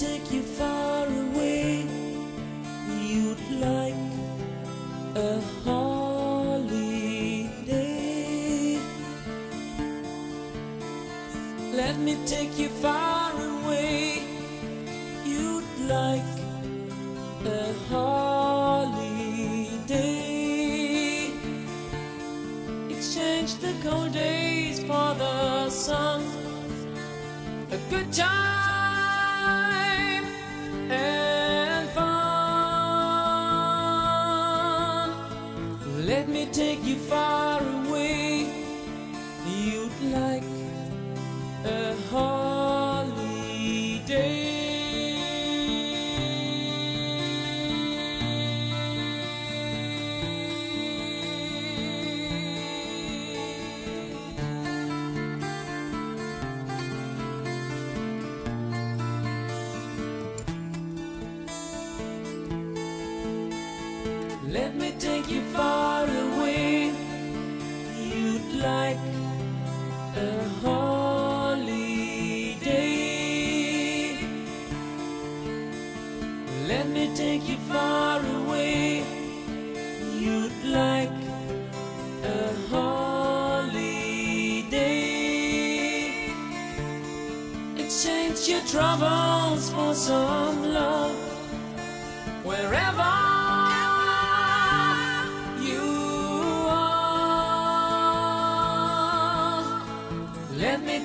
take you far away. You'd like a holiday. Let me take you far away. You'd like a holiday. Exchange the cold days for the sun. A good time. Let me take you far away. You'd like a holiday. Let me like a holiday. Let me take you far away. You'd like a holiday. Exchange your troubles for some love wherever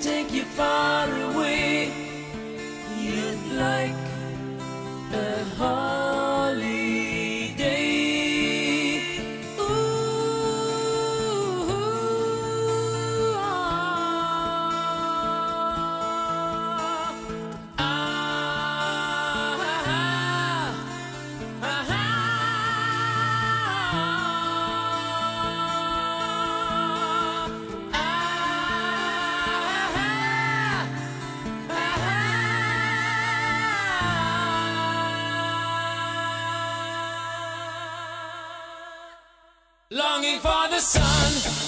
take you far Longing for the sun,